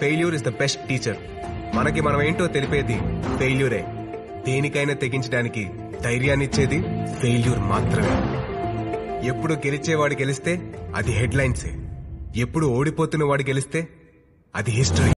Failure is the best teacher. మనకి మనం ఏంటో తెలిపేది ఫెయిల్యూరే. దేనికైనా తెగించడానికి ధైర్యాన్నిచ్చేది ఫెయిల్యూర్ మాత్రమే. ఎప్పుడు గెలిచేవాడు గెలిస్తే అది హెడ్లైన్సే. ఎప్పుడు ఓడిపోతున్న వాడు గెలిస్తే అది హిస్టరీ.